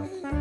Bye.